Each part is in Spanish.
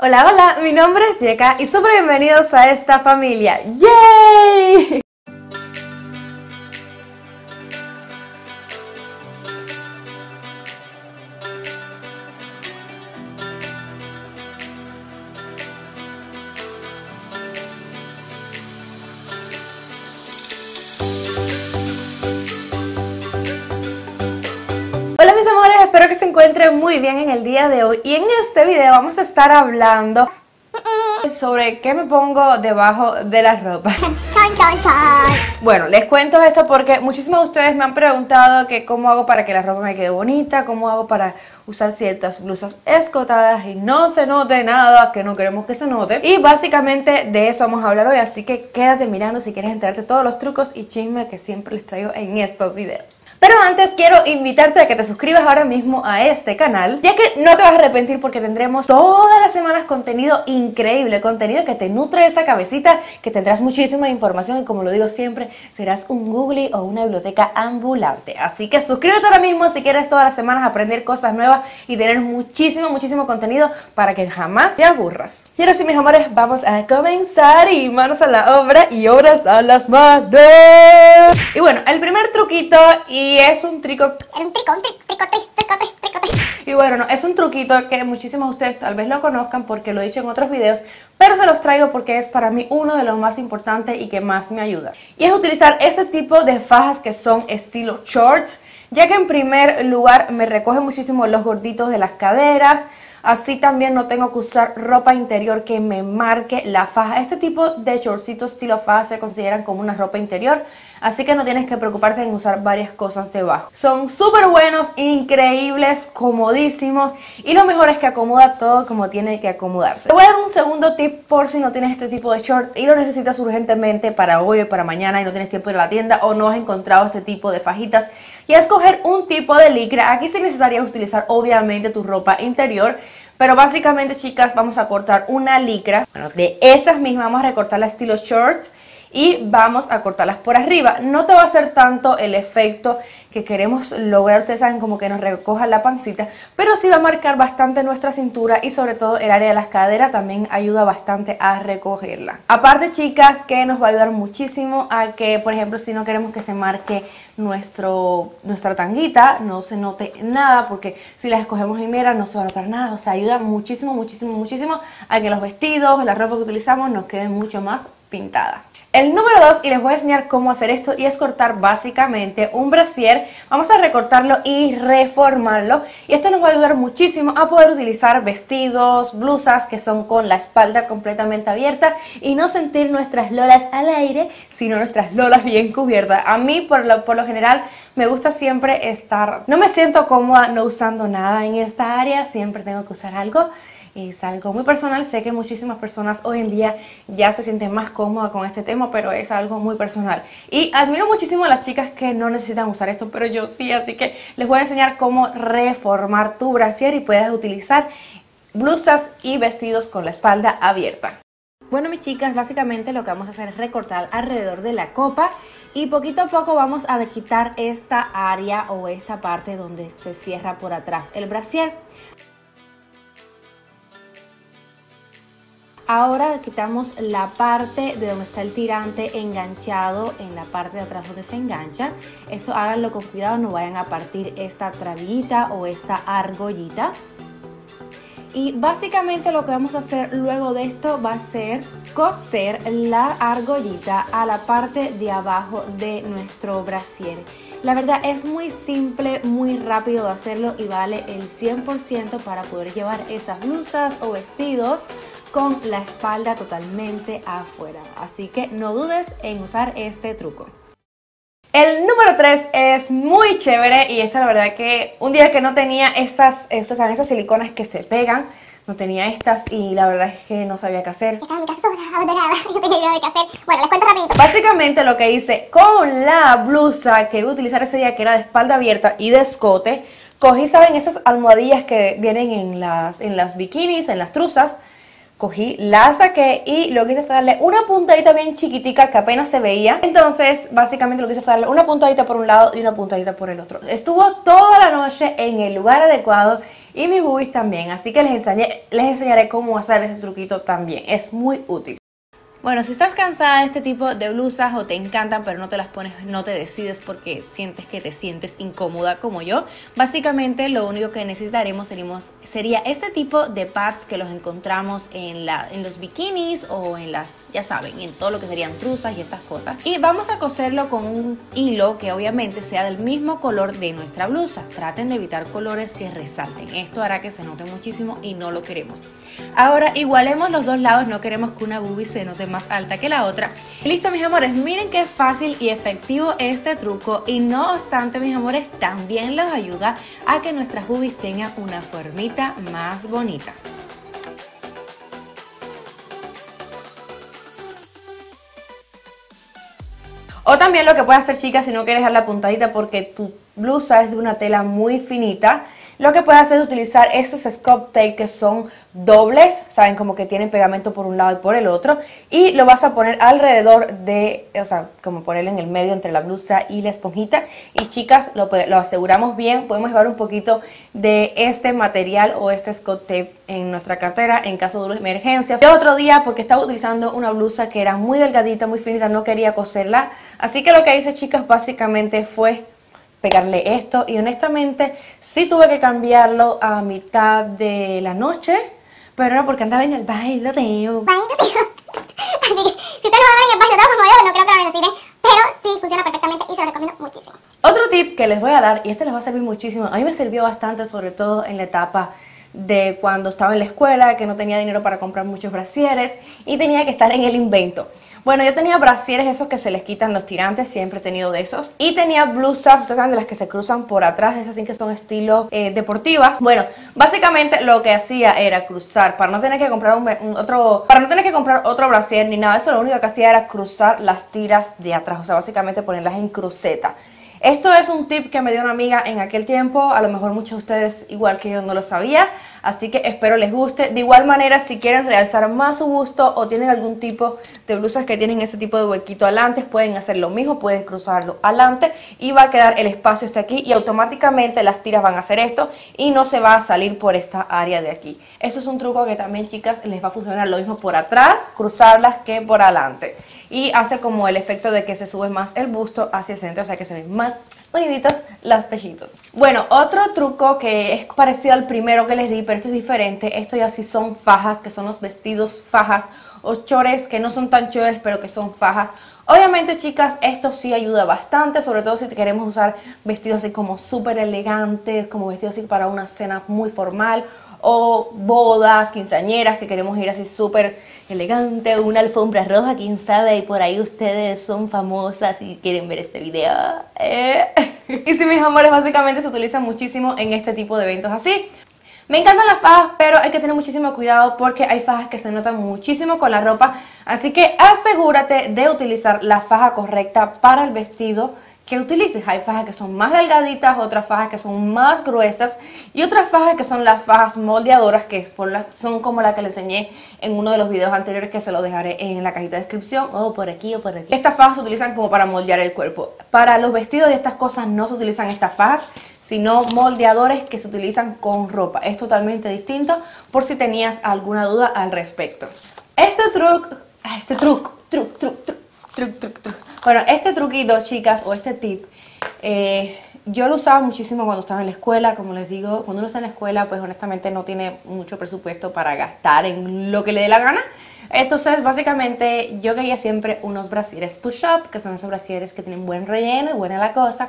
Hola, hola, mi nombre es Yeka y súper bienvenidos a esta familia. ¡Yay! Hola mis amores, espero que se encuentren muy bien en el día de hoy y en este video vamos a estar hablando sobre qué me pongo debajo de la ropa. Bueno, les cuento esto porque muchísimos de ustedes me han preguntado que cómo hago para que la ropa me quede bonita, cómo hago para usar ciertas blusas escotadas y no se note nada, que no queremos que se note. Y básicamente de eso vamos a hablar hoy, así que quédate mirando si quieres enterarte todos los trucos y chismes que siempre les traigo en estos videos. Pero antes quiero invitarte a que te suscribas ahora mismo a este canal, ya que no te vas a arrepentir porque tendremos todas las semanas contenido increíble, contenido que te nutre esa cabecita, que tendrás muchísima información y como lo digo siempre, serás un Google o una biblioteca ambulante. Así que suscríbete ahora mismo si quieres todas las semanas aprender cosas nuevas y tener muchísimo, muchísimo contenido para que jamás te aburras. Y ahora sí, mis amores, vamos a comenzar y manos a la obra y obras a las manos. Y bueno, el primer truquito y es un trico un trico, un trico, trico, trico, trico, trico, trico. y bueno, no, es un truquito que muchísimos de ustedes tal vez lo conozcan porque lo he dicho en otros videos, pero se los traigo porque es para mí uno de los más importantes y que más me ayuda. Y es utilizar ese tipo de fajas que son estilo shorts, ya que en primer lugar me recoge muchísimo los gorditos de las caderas, Así también no tengo que usar ropa interior que me marque la faja. Este tipo de shortcitos estilo faja se consideran como una ropa interior. Así que no tienes que preocuparte en usar varias cosas debajo. Son súper buenos, increíbles, comodísimos. Y lo mejor es que acomoda todo como tiene que acomodarse. Te voy a dar un segundo tip por si no tienes este tipo de short y lo necesitas urgentemente para hoy o para mañana y no tienes tiempo a la tienda o no has encontrado este tipo de fajitas. Y es coger un tipo de licra. Aquí sí necesitaría utilizar obviamente tu ropa interior. Pero básicamente, chicas, vamos a cortar una licra. Bueno, de esas mismas vamos a recortar la estilo short y vamos a cortarlas por arriba. No te va a hacer tanto el efecto que queremos lograr, ustedes saben, como que nos recoja la pancita, pero sí va a marcar bastante nuestra cintura y sobre todo el área de las caderas también ayuda bastante a recogerla. Aparte, chicas, que nos va a ayudar muchísimo a que, por ejemplo, si no queremos que se marque nuestro, nuestra tanguita, no se note nada, porque si las escogemos en negra no se va a notar nada, o sea, ayuda muchísimo, muchísimo, muchísimo a que los vestidos, la ropa que utilizamos nos quede mucho más pintada. El número 2, y les voy a enseñar cómo hacer esto, y es cortar básicamente un brasier. Vamos a recortarlo y reformarlo. Y esto nos va a ayudar muchísimo a poder utilizar vestidos, blusas que son con la espalda completamente abierta y no sentir nuestras lolas al aire, sino nuestras lolas bien cubiertas. A mí, por lo, por lo general, me gusta siempre estar... No me siento cómoda no usando nada en esta área, siempre tengo que usar algo es algo muy personal. Sé que muchísimas personas hoy en día ya se sienten más cómodas con este tema, pero es algo muy personal. Y admiro muchísimo a las chicas que no necesitan usar esto, pero yo sí, así que les voy a enseñar cómo reformar tu brasier y puedes utilizar blusas y vestidos con la espalda abierta. Bueno mis chicas, básicamente lo que vamos a hacer es recortar alrededor de la copa y poquito a poco vamos a quitar esta área o esta parte donde se cierra por atrás el brasier. Ahora quitamos la parte de donde está el tirante enganchado en la parte de atrás donde se engancha. Esto háganlo con cuidado, no vayan a partir esta trabillita o esta argollita. Y básicamente lo que vamos a hacer luego de esto va a ser coser la argollita a la parte de abajo de nuestro brasier. La verdad es muy simple, muy rápido de hacerlo y vale el 100% para poder llevar esas blusas o vestidos con la espalda totalmente afuera. Así que no dudes en usar este truco. El número 3 es muy chévere y esta la verdad que un día que no tenía esas, esas, esas siliconas que se pegan, no tenía estas y la verdad es que no sabía qué hacer. Estaba en mi casa sola, abandonada, no tenía idea de qué hacer. Bueno, les cuento rapidito. Básicamente lo que hice con la blusa que iba a utilizar ese día que era de espalda abierta y de escote, cogí, ¿saben? Esas almohadillas que vienen en las, en las bikinis, en las truzas, cogí, la saqué y lo que hice fue darle una puntadita bien chiquitica que apenas se veía. Entonces, básicamente lo que hice fue darle una puntadita por un lado y una puntadita por el otro. Estuvo toda la noche en el lugar adecuado y mis boobies también. Así que les, enseñaré, les enseñaré cómo hacer este truquito también. Es muy útil. Bueno, si estás cansada de este tipo de blusas o te encantan pero no te las pones, no te decides porque sientes que te sientes incómoda como yo, básicamente lo único que necesitaremos sería este tipo de pads que los encontramos en, la, en los bikinis o en las, ya saben, en todo lo que serían truzas y estas cosas. Y vamos a coserlo con un hilo que obviamente sea del mismo color de nuestra blusa. Traten de evitar colores que resalten. Esto hará que se note muchísimo y no lo queremos. Ahora igualemos los dos lados, no queremos que una boobie se note más alta que la otra. Listo mis amores, miren qué fácil y efectivo este truco y no obstante mis amores también los ayuda a que nuestras boobies tengan una formita más bonita. O también lo que puedes hacer chicas si no quieres dejar la puntadita porque tu blusa es de una tela muy finita lo que puedes hacer es utilizar estos scope tape que son dobles, saben como que tienen pegamento por un lado y por el otro y lo vas a poner alrededor de, o sea, como ponerlo en el medio entre la blusa y la esponjita. Y chicas, lo, aseguramos bien, podemos llevar un poquito de este material o este scope tape en nuestra cartera en caso de emergencia. Yo otro día porque estaba utilizando una blusa que era muy delgadita, muy finita, no quería coserla, así que lo que hice chicas básicamente fue pegarle esto y honestamente sí tuve que cambiarlo a mitad de la noche, pero era porque andaba en el bailoteo. Bailoteo. Así que si ustedes no van en el bailoteo como yo, no creo que lo necesiten, pero sí funciona perfectamente y se lo recomiendo muchísimo. Otro tip que les voy a dar, y este les va a servir muchísimo, a mí me sirvió bastante, sobre todo en la etapa de cuando estaba en la escuela, que no tenía dinero para comprar muchos brasieres y tenía que estar en el invento. Bueno, yo tenía brasieres esos que se les quitan los tirantes, siempre he tenido de esos. Y tenía blusas, ustedes saben, de las que se cruzan por atrás, esas sí que son estilo eh, deportivas. Bueno, básicamente lo que hacía era cruzar, para no tener que comprar un, otro, para no tener que comprar otro brasier ni nada, eso lo único que hacía era cruzar las tiras de atrás, o sea, básicamente ponerlas en cruceta. Esto es un tip que me dio una amiga en aquel tiempo, a lo mejor muchos de ustedes igual que yo no lo sabía, así que espero les guste. De igual manera, si quieren realzar más su busto o tienen algún tipo de blusas que tienen ese tipo de huequito adelante, pueden hacer lo mismo, pueden cruzarlo adelante y va a quedar el espacio este aquí y automáticamente las tiras van a hacer esto y no se va a salir por esta área de aquí. Esto es un truco que también chicas les va a funcionar lo mismo por atrás, cruzarlas que por adelante y hace como el efecto de que se sube más el busto hacia el centro, o sea que se ven más uniditos los pechitos. Bueno, otro truco que es parecido al primero que les di, pero esto es diferente, esto ya sí son fajas, que son los vestidos fajas o chores que no son tan chores, pero que son fajas. Obviamente, chicas, esto sí ayuda bastante, sobre todo si queremos usar vestidos así como súper elegantes, como vestidos así para una cena muy formal o bodas, quinceañeras, que queremos ir así súper elegante, una alfombra roja, quién sabe, y por ahí ustedes son famosas y quieren ver este video. Eh. Y sí, mis amores, básicamente se utilizan muchísimo en este tipo de eventos así. Me encantan las fajas, pero hay que tener muchísimo cuidado porque hay fajas que se notan muchísimo con la ropa. Así que asegúrate de utilizar la faja correcta para el vestido que utilices. Hay fajas que son más delgaditas, otras fajas que son más gruesas y otras fajas que son las fajas moldeadoras que son como la que le enseñé en uno de los videos anteriores que se lo dejaré en la cajita de descripción o por aquí o por aquí. Estas fajas se utilizan como para moldear el cuerpo. Para los vestidos y estas cosas no se utilizan estas fajas sino moldeadores que se utilizan con ropa. Es totalmente distinto por si tenías alguna duda al respecto. Este truco, este truco, truc, truc, truc, truc, truc, truc, bueno, este truquito, chicas, o este tip, eh, yo lo usaba muchísimo cuando estaba en la escuela, como les digo, cuando uno está en la escuela, pues honestamente no tiene mucho presupuesto para gastar en lo que le dé la gana. Entonces, básicamente, yo quería siempre unos brasieres push-up, que son esos brasieres que tienen buen relleno y buena la cosa.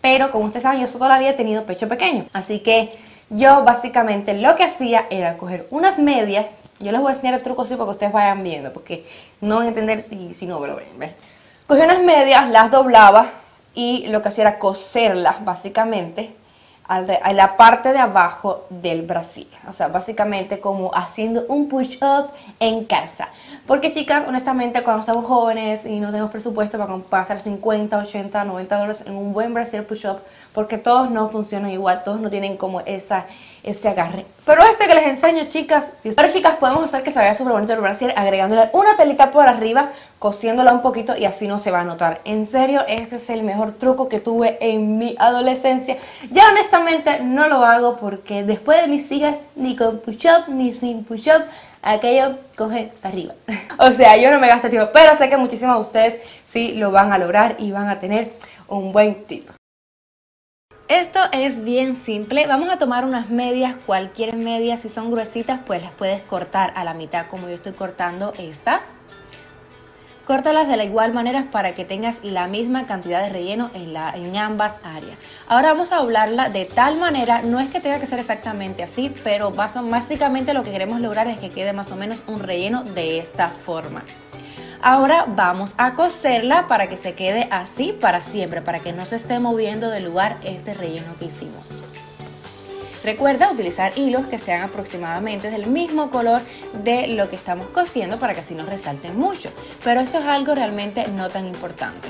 Pero, como ustedes saben, yo toda la he tenido pecho pequeño. Así que yo básicamente lo que hacía era coger unas medias. Yo les voy a enseñar el truco así para que ustedes vayan viendo, porque no van a entender si, si no me lo ven. Cogí unas medias, las doblaba y lo que hacía era coserlas básicamente a la parte de abajo del brasil. O sea, básicamente como haciendo un push-up en casa. Porque chicas, honestamente, cuando estamos jóvenes y no tenemos presupuesto para gastar 50, 80, 90 dólares en un buen brasil push-up, porque todos no funcionan igual, todos no tienen como esa ese agarre. Pero este que les enseño, chicas, si ustedes chicas podemos hacer que se vea súper bonito el brasier agregándole una telita por arriba, cosiéndola un poquito y así no se va a notar. En serio, este es el mejor truco que tuve en mi adolescencia. Ya honestamente no lo hago porque después de mis hijas, ni con push-up ni sin push-up, aquello coge arriba. o sea, yo no me gasto tiempo, pero sé que muchísimos de ustedes sí lo van a lograr y van a tener un buen tip. Esto es bien simple. Vamos a tomar unas medias, cualquier media. Si son gruesitas, pues las puedes cortar a la mitad como yo estoy cortando estas. Córtalas de la igual manera para que tengas la misma cantidad de relleno en, la, en ambas áreas. Ahora vamos a doblarla de tal manera, no es que tenga que ser exactamente así, pero básicamente lo que queremos lograr es que quede más o menos un relleno de esta forma. Ahora vamos a coserla para que se quede así para siempre, para que no se esté moviendo del lugar este relleno que hicimos. Recuerda utilizar hilos que sean aproximadamente del mismo color de lo que estamos cosiendo para que así no resalte mucho. Pero esto es algo realmente no tan importante.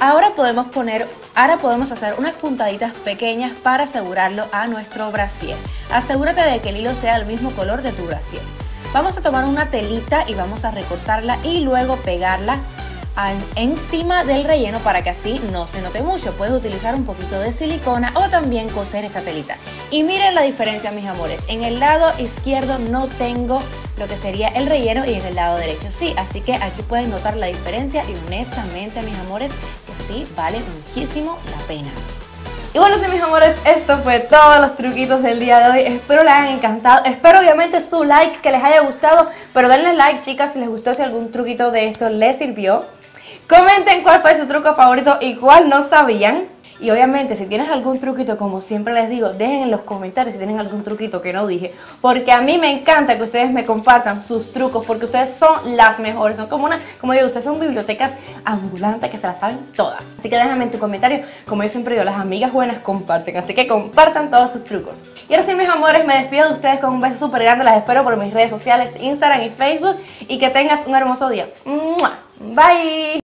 Ahora podemos poner, ahora podemos hacer unas puntaditas pequeñas para asegurarlo a nuestro brasier. Asegúrate de que el hilo sea del mismo color de tu brasier. Vamos a tomar una telita y vamos a recortarla y luego pegarla encima del relleno para que así no se note mucho. Puedes utilizar un poquito de silicona o también coser esta telita. Y miren la diferencia, mis amores. En el lado izquierdo no tengo lo que sería el relleno y en el lado derecho sí. Así que aquí pueden notar la diferencia y honestamente, mis amores, que sí vale muchísimo la pena. Y bueno, sí, mis amores, esto fue todos los truquitos del día de hoy. Espero les hayan encantado. Espero obviamente su like, que les haya gustado. Pero denle like, chicas, si les gustó, si algún truquito de esto les sirvió. Comenten cuál fue su truco favorito y cuál no sabían. Y obviamente si tienes algún truquito, como siempre les digo, dejen en los comentarios si tienen algún truquito que no dije. Porque a mí me encanta que ustedes me compartan sus trucos porque ustedes son las mejores. Son como una, como digo, ustedes son bibliotecas ambulantes que se las saben todas. Así que déjame en tu comentario, como yo siempre digo, las amigas buenas comparten. Así que compartan todos sus trucos. Y ahora sí, mis amores, me despido de ustedes con un beso súper grande. Las espero por mis redes sociales, Instagram y Facebook. Y que tengas un hermoso día. Bye.